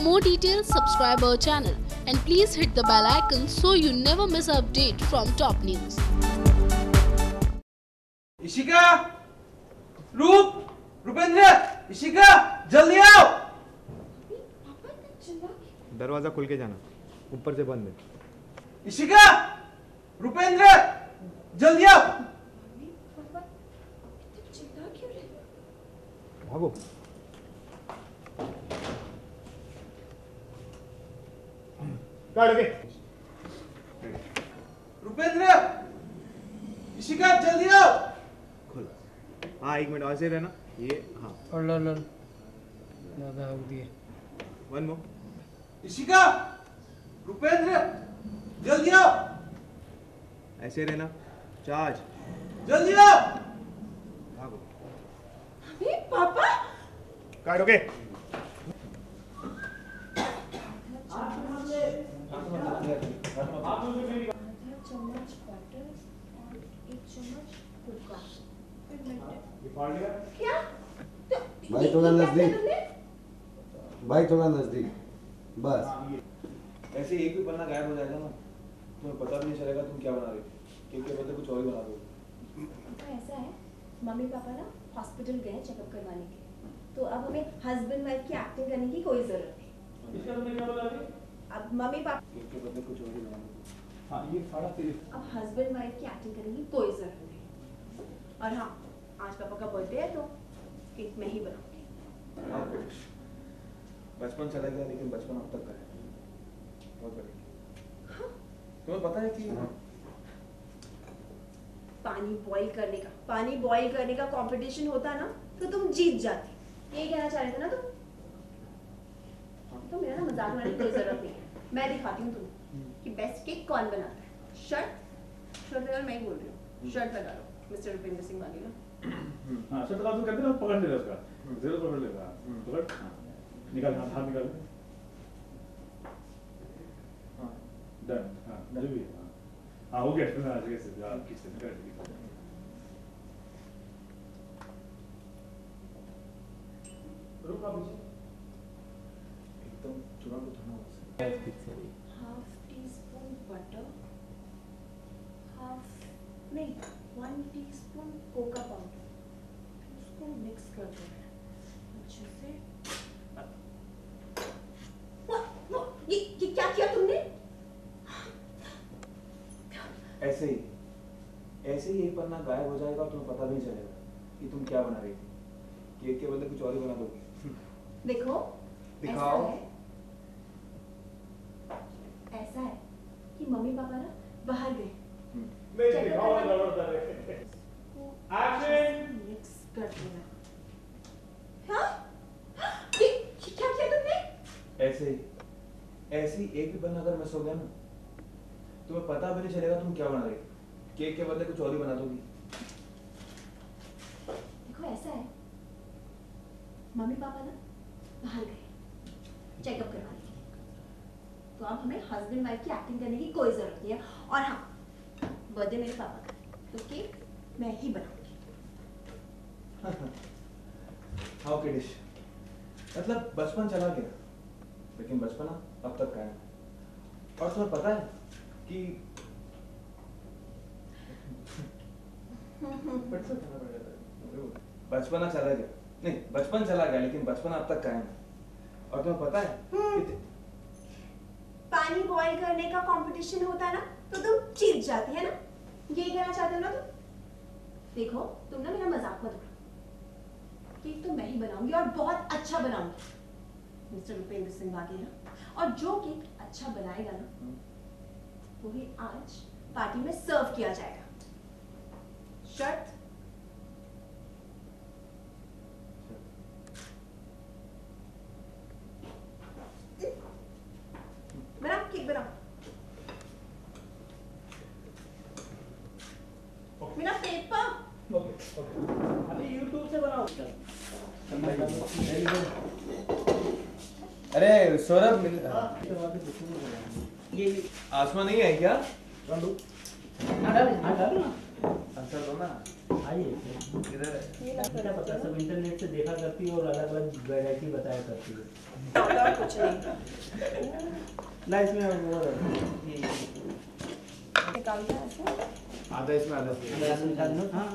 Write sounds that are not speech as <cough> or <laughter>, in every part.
more details, subscribe our channel and please hit the bell icon so you never miss an update from top news. Ishika रूप रुपेंद्र इशिका जल्दी आओ दरवाज़ा खुल के जाना ऊपर से बंद है इशिका रुपेंद्र जल्दी आओ भागो काट के। रुपेंद्र इशिका जल्दी आओ। खुला। हाँ एक मिनट ऐसे रहना। ये हाँ। और लो लो ज़्यादा हो दिए वन मोर इशिका रुपेंद्र जल्दी आओ। ऐसे रहना। चार्ज। जल्दी आओ। भागो। पापा? काटोगे आधा चम्मच बटर और एक चम्मच कोका क्या भाई थोड़ा नज़दीक। भाई थोड़ा नज़दीक। बस। ऐसे एक भी पन्ना गायब हो जाएगा ना तुम्हें पता भी नहीं चलेगा तुम क्या बना रहे हो क्योंकि बदले कुछ और ही बना दो तो ऐसा है मम्मी पापा ना हॉस्पिटल गए चेकअप करवाने के तो अब हमें हस्बैंड वाइफ की एक्टिंग करने की कोई ज़रूरत नहीं। अब मम्मी पापा केक के बदले कुछ और ही बना दो अब हस्बैंड वाइफ की एक्टिंग करने की कोई ज़रूरत नहीं। और हाँ आज पापा का बर्थडे है तो केक मैं ही बनाऊँगी। हाँ, बचपन चला गया लेकिन बचपन अब तक का है। बहुत बढ़िया। तुम्हें पता है कि पानी बॉईल करने का पानी बॉईल करने का कंपटीशन होता ना तो तुम जीत जाती। यही कहना चाह रहे थे ना तुम? तो मेरा ना मज़ाक बनाने की कोई ज़रूरत नहीं है। मैं दिखाती हूँ तुम्हें कि बेस्ट केक कौन बनाता है? शर्ट शर्ट लगा मैं ही बोल रही हूँ। शर्ट लगा लो मिस्टर रुपेंद्र सिंह वाली ना। हाँ शर्ट का तो कहते ना पकड़ लेगा उसका। ज़ीरो पकड़ लेगा। पकड़। हाँ। निकाल हाथ हाथ निकाल। हाँ। डन हाँ जो भी। हाँ। हाँ हो गया। फिर आज कैसे आप किस कर दिया रुक आप एकदम चुरा को धोना बस half teaspoon butter half नहीं one teaspoon cocoa powder उसको मिक्स कर देना है अच्छे से वाह, वाह, ये ये क्या किया तुमने ऐसे ही ऐसे ही एक पन्ना गायब हो जाएगा और तुम्हें पता भी नहीं चलेगा कि तुम क्या बना रही थी। केक के बदले कुछ और ही बना दोगी। देखो दिखाओ। ऐसा है। ऐसा है कि मम्मी पापा ना बाहर गए। नहीं दिखाओ ना रहे को मिक्स कर देना। हाँ? ये क्या किया तुमने? ऐसे ही। ऐसे एक भी पन्ना अगर मिस हो गया ना तुम्हें पता भी नहीं चलेगा तुम क्या बना रही थी केक के बदले कुछ और ही बना दोगी। देखो ऐसा है। मम्मी पापा ना बाहर गए। चेकअप करवाने के लिए तो अब हमें हस्बैंड वाइफ की एक्टिंग करने की कोई ज़रूरत नहीं है। और हाँ बर्थडे मेरे पापा का। तो केक मैं ही बनाऊँगी। हाउ के डिश मतलब बचपन चला गया। लेकिन बचपना अब तक कायम है। और तुम्हें पता है कि फिर से खाना पड़ जाता है। बचपना चला गया नहीं बचपन चला गया लेकिन बचपना अब तक कायम है? और तुम्हें पता है पानी बॉईल करने का कंपटीशन होता है ना तो तुम जीत जाती है ना? यही कहना चाहते हो ना तुम? देखो तुम ना मेरा मज़ाक मत उड़ाओ। केक तो मैं ही बनाऊँगी और बहुत अच्छा बनाऊँगी। मिस्टर रुपेंद्र सिंह वाघेला और जो केक अच्छा बनाएगा ना वही आज पार्टी में सर्व किया जाएगा। शर्त बनाओ केक बनाओ मेरा पेपर अभी यूट्यूब से बनाओ। अरे सौरभ मिल ये आसमान नहीं है क्या? दे। हटा दे ना। आंसर दो ना। आइए। इधर। क्या पता सब इंटरनेट से देखा करती है और अलग अलग वैरायटी बताया करती है। कुछ नहीं। ना इसमें वो निकाल दिया ऐसे। आधा इसमें आधा इसमें। निकाल हाँ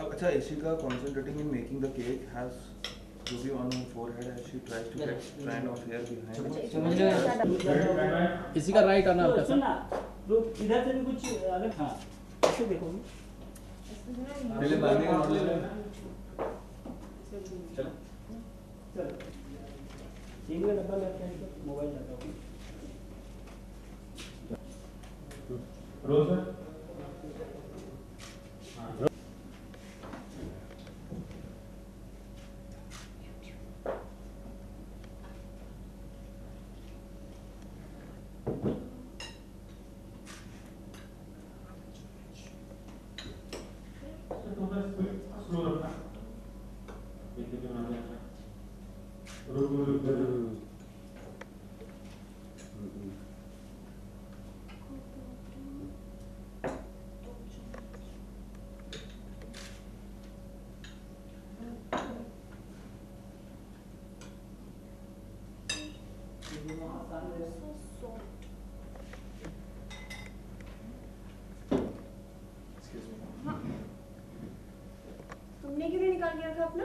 अब अच्छा Ishika concentrating in making the cake has ruby on her forehead as she tries to get strand of hair behind. इसी का राइट आना आपका सुन रुक इधर से भी कुछ अलग हाँ ऐसे देखो। पहले बांधने का नोट ले लो चलो। चलो। चीनी का डब्बा लेके आइए मोबाइल लगाओ रोज में स्लो रखना एक एक बना लेना रुक रुक रुक Excuse me. तुमने क्यों नहीं निकाल के रखा अपना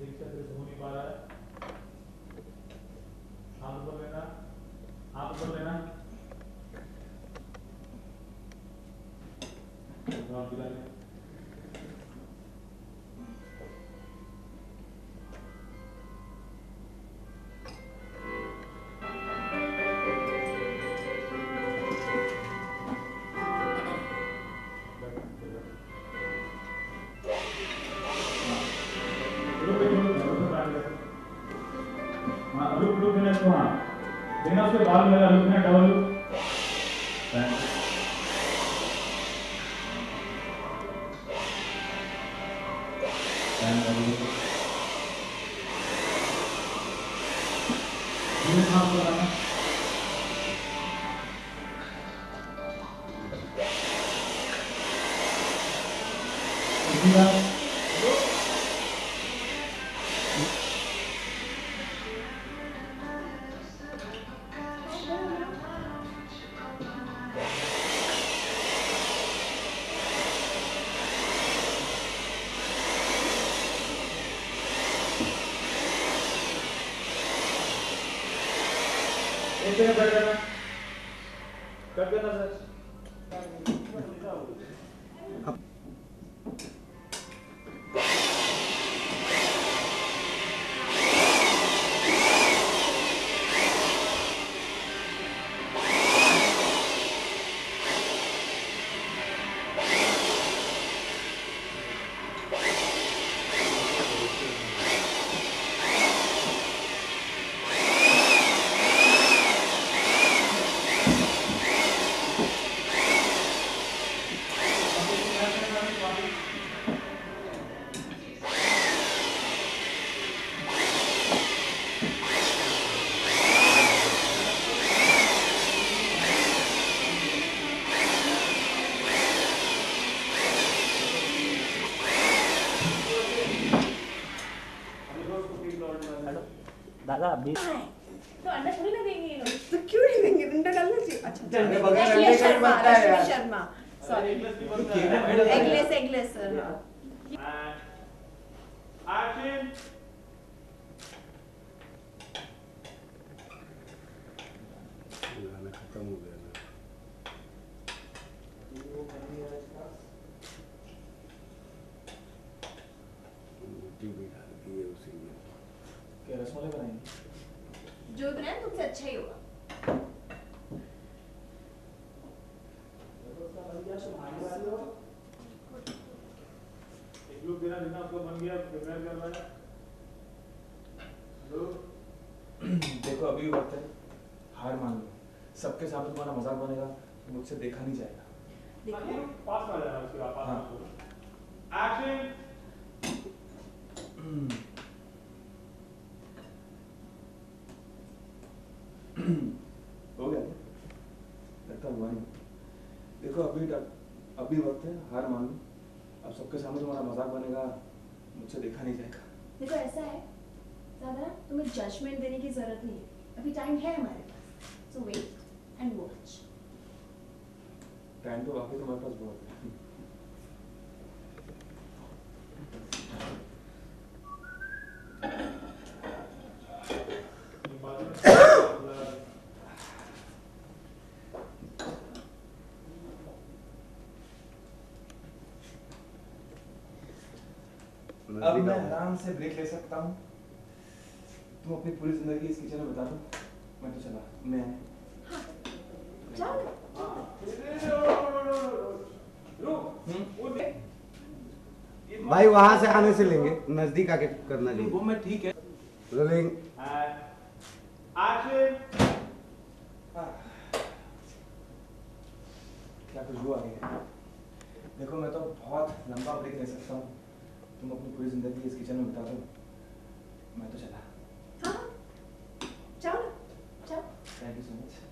देख सकते हो नहीं पा रहा है हाथ ऊपर लेना हाथ ऊपर लेना हाथ गिरा लेना रुक रुक हाँ मिनट को हाँ बिना उसके बाल मेरा रुक मिनट डबल एक जगह बैठ जाना कर देना दादा अभी तो अंडा थोड़ी ना देंगे तो क्यों नहीं देंगे अंडा डालना चाहिए अच्छा अंडे बगैर अंडे का शर्मा बनता है यार। Sharma sorry eggless eggless sir हाँ एक्शन गाना खत्म हो गया ना मिट्टी भी डाल दी है उसी में क्या रसमलाई बनाएँगे जो बनाए तुमसे अच्छा ही होगा एक लुक देना जितना उसको बन गया प्रिपेयर कर रहा है लुक देखो अभी वक्त है हार मान लो सबके सामने तुम्हारा मज़ाक बनेगा तो मुझसे देखा नहीं जाएगा। देखो। पास में जाना उसके बाद हाँ। एक्शन हो गया। लगता हुआ नहीं। देखो अभी तक अभी वक्त है हार मान लो। अब सबके सामने तुम्हारा मज़ाक बनेगा मुझसे देखा नहीं जाएगा। देखो ऐसा है ज़्यादा ना तुम्हें जजमेंट देने की ज़रूरत नहीं है। अभी टाइम है हमारे पास। So wait and watch time तो वाकई तुम्हारे पास बहुत है। अब मैं आराम से ब्रेक ले सकता हूँ। तुम अपनी पूरी ज़िंदगी इस किचन में बिता दो। मैं तो चला। मैं भाई वहाँ से आने से लेंगे नज़दीक आके करना नहीं वो मैं ठीक है। रोलिंग क्या खुशबू आ गई है? देखो मैं तो बहुत लंबा ब्रेक ले सकता हूँ। तुम अपनी पूरी ज़िंदगी इस किचन में बिता दो। मैं तो चला। हाँ। हाँ जाओ थैंक यू सो मच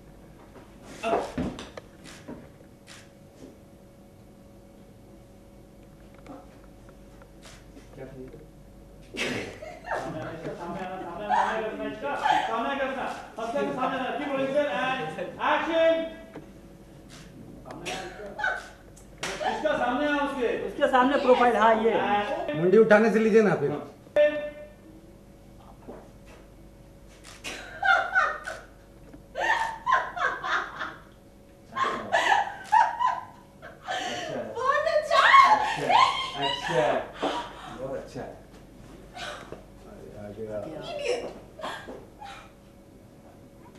उसके सामने प्रोफ़ाइल हाँ? ये मुंडी उठाने से लीजिए ना फिर अच्छा है बहुत अच्छा अच्छा है अच्छा है बहुत अच्छा है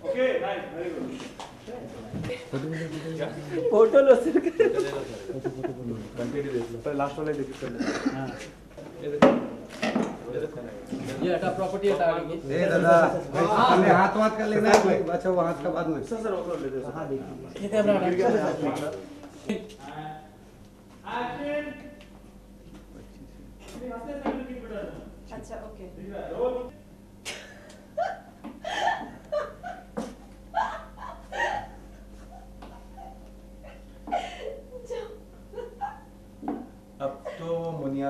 okay nice very good photo लो सर कंटिन्यू वाले लो पर हाँ वाले देखिए ये हटा प्रॉपर्टी हटा देंगे ए दादा हमने हाथ बात कर लेना। है भाई। अच्छा वो हाथ का बाद में। सर सर वो ले हैं हाँ देखिए ये कैमरा हटा एक्शन अच्छा ओके।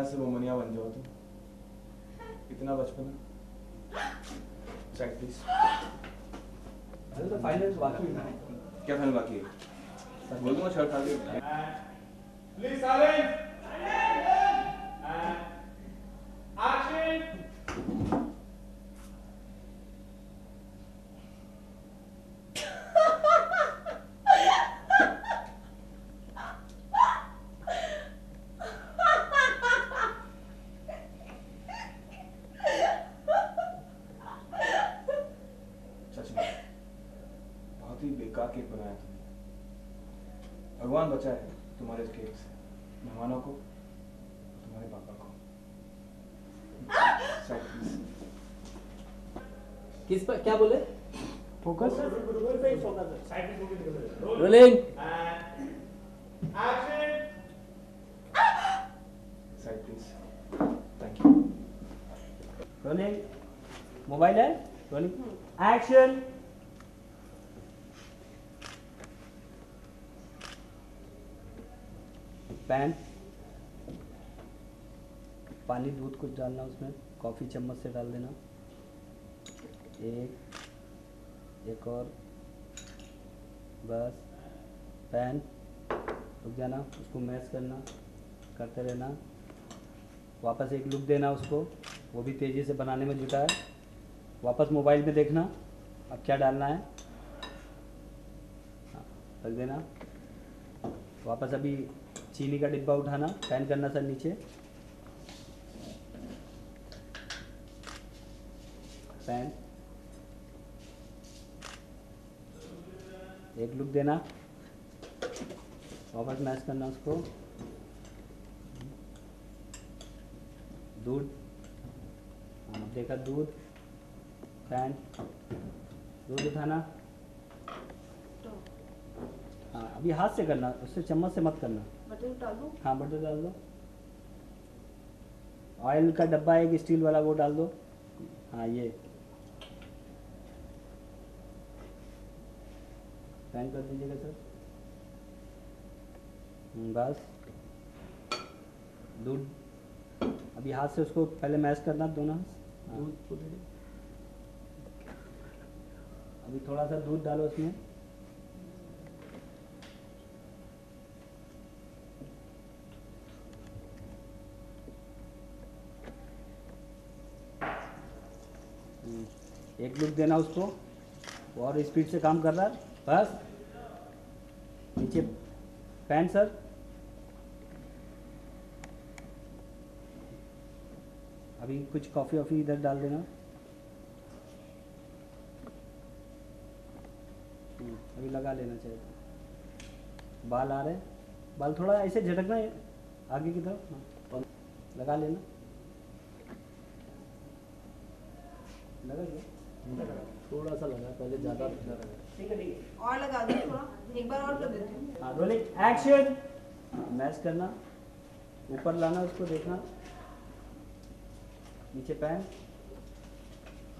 मुनिया से मोमनिया बन जाओ तुम। इतना बचपन चेक प्लीज़ अरे तो फाइनल बाकी है क्या फाइनल बाकी है? बोल दूँगा शर्ट आगे प्लीज़ साइलेंस एक्शन सच में बहुत ही बेकार केक बनाया तुमने भगवान बचाए तुम्हारे इस केक से मेहमानों को तुम्हारे पापा को साइड प्लीज़ किस पर क्या बोले? Focus rolling side please thank you rolling mobile है? रोलिंग एक्शन पैन पानी दूध कुछ डालना उसमें कॉफ़ी चम्मच से डाल देना। एक एक और बस पैन रुक जाना उसको मैश करना करते रहना वापस एक लुक देना उसको वो भी तेज़ी से बनाने में जुटा है वापस मोबाइल में देखना अब क्या डालना है हाँ, रख देना वापस अभी चीनी का डिब्बा उठाना पैन करना सर नीचे पैन एक लुक देना। वापस मैच करना उसको। दूध। हाँ, देखा दूध। पैन दूध उठाना। हाँ अभी हाथ से करना उससे चम्मच से मत करना। बटर डाल हाँ बटर डाल दो। ऑयल का डब्बा है एक स्टील वाला वो डाल दो। हाँ ये। पैन कर दीजिएगा सर। हम्म, बस। दूध। अभी हाथ से उसको पहले मैश करना दोनों हाथ हाँ। अभी थोड़ा सा दूध डालो उसमें। हम्म, एक लुक देना उसको। और स्पीड से काम कर रहा है। बस। नीचे पैन सर। अभी कुछ कॉफ़ी वॉफ़ी इधर डाल देना। हम्म, अभी लगा लेना चाहिए तो। बाल आ रहे बाल थोड़ा ऐसे झटकना है आगे की तरफ़। हाँ, लगा लेना। लगा लिया? थोड़ा सा लगा पहले ज़्यादा ठीक है ठीक है। और लगा दो थोड़ा? एक बार और कर देती हूँ। हाँ रोलिंग एक्शन। मैच करना ऊपर लाना उसको देखना। नीचे पैन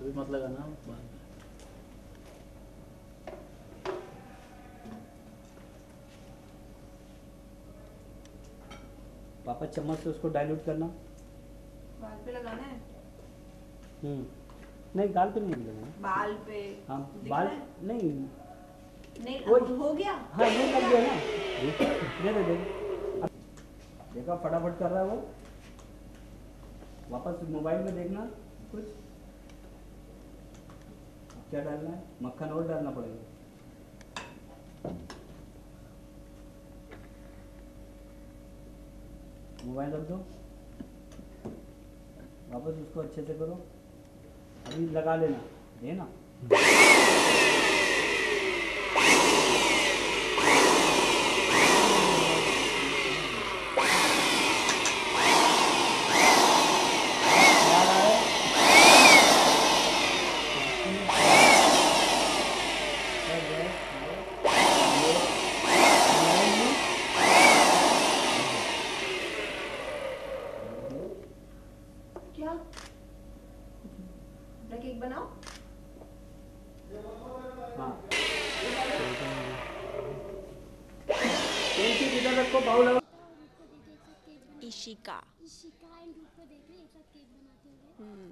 अभी मत लगाना वापस चम्मच से उसको डाइल्यूट करना। बाल पे लगाना है? हम्म। नहीं गाल पे नहीं लगाना बाल पे। हाँ बाल नहीं। नहीं हो गया? हाँ ये कर दिया ना। दे देखा फटाफट कर रहा है वो। वापस मोबाइल में देखना कुछ। क्या डालना है? मक्खन और डालना पड़ेगा। मोबाइल रख दो। वापस उसको अच्छे से करो। अभी लगा लेना ये ना ख्याल आ रहा है क्या अपना केक बनाओ हाँ पेंसिल इधर रखो बाउल आओ इशिका इशिका एंड रूप को देख रहे हैं एक साथ केक बनाते हुए हम्म,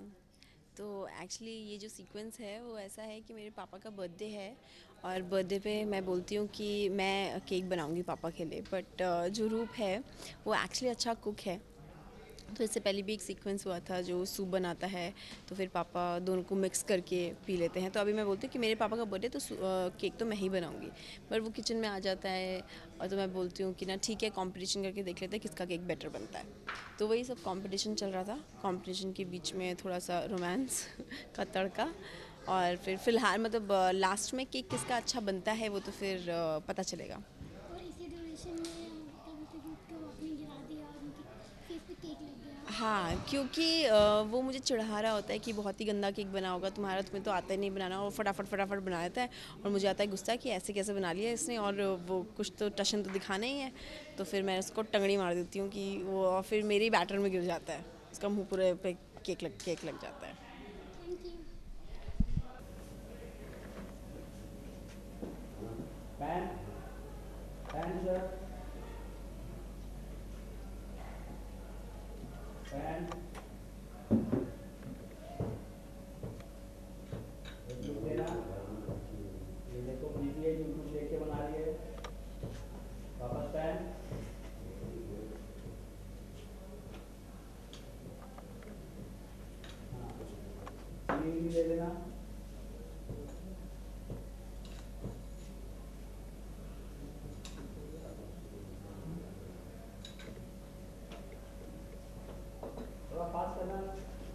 तो एक्चुअली ये जो सीक्वेंस है, वो ऐसा है कि मेरे पापा का बर्थडे है और बर्थडे पे मैं बोलती हूँ कि मैं केक बनाऊँगी पापा के लिए बट जो रूप है, वो एक्चुअली अच्छा कुक है। तो इससे पहले भी एक सीक्वेंस हुआ था जो सूप बनाता है तो फिर पापा दोनों को मिक्स करके पी लेते हैं। तो अभी मैं बोलती हूँ कि मेरे पापा का बर्थडे तो केक तो मैं ही बनाऊँगी, पर वो किचन में आ जाता है और तो मैं बोलती हूँ कि ना ठीक है कंपटीशन करके देख लेते हैं किसका केक बेटर बनता है। तो वही सब कॉम्पिटिशन चल रहा था। कॉम्पिटिशन के बीच में थोड़ा सा रोमांस <laughs> का तड़का और फिर फ़िलहाल मतलब लास्ट में केक किसका अच्छा बनता है वो तो फिर पता चलेगा। और इसी कभी तो रूप को आपने गिरा दिया और उनके फेस पे केक लग गया हाँ क्योंकि वो मुझे चिढ़ा रहा होता है कि बहुत ही गंदा केक बना होगा, तुम्हारा तुम्हें तो आता ही नहीं बनाना और फटाफट फटाफट बना देता है और मुझे आता है गुस्सा कि ऐसे कैसे बना लिया इसने और वो कुछ तो टशन तो दिखाना ही है तो फिर मैं उसको टंगड़ी मार देती हूँ कि वो और फिर मेरे ही बैटर में गिर जाता है, उसका मुँह पूरे पे केक लग केक लग जाता है। Thank you pan pan sir pan एक लुक देना ये देखो प्रीति है यूट्यूब देख के बना रही है वापस पैन हाँ चीनी भी दे देना थोड़ा पास करना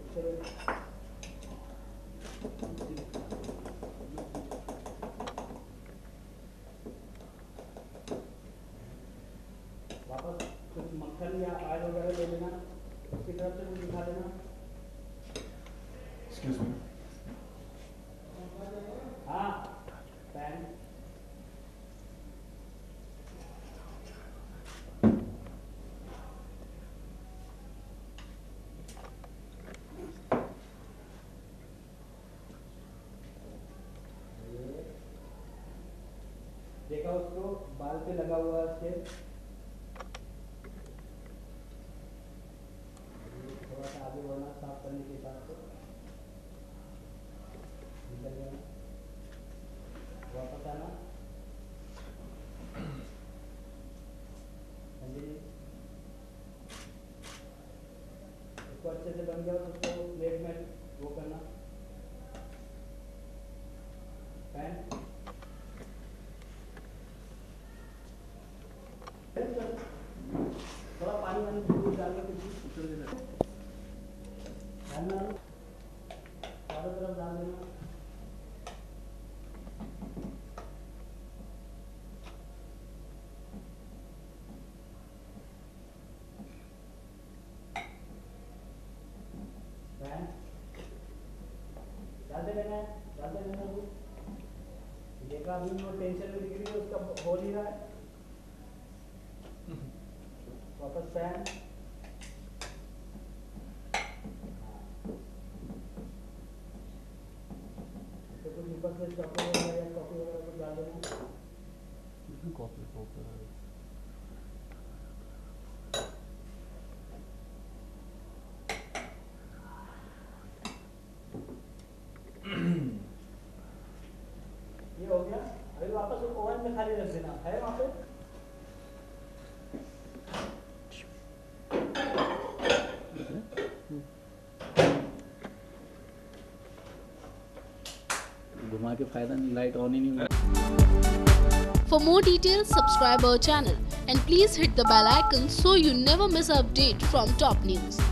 उससे एक्सक्यूज मी हाँ पैन देखा उसको बाल पे लगा हुआ है उसके थोड़ा सा आगे बढ़ना साफ़ करने के निकल जाना वापस आना। इसको अच्छे से बन गया तो उसको प्लेट में वो करना पैन थोड़ा पानी वानी दूध डाल के कुछ डालना चारों तरफ़ डाल देना पैन डालते रहना है डालते रहना है देखा अभी वो टेंशन में दिख रही है, उसका हो नहीं रहा है। वापस पैन तो कुछ ऊपर से चॉकलेट वगैरह या कॉफ़ी वगैरह कुछ डाल देना। कॉफ़ी कॉफ़ी ये हो गया अभी खाली रख देना है वहाँ पे घुमा के फ़ायदा नहीं लाइट ऑन ही नहीं हुआ For more details, subscribe our channel and please hit the bell icon so you never miss an update from top news.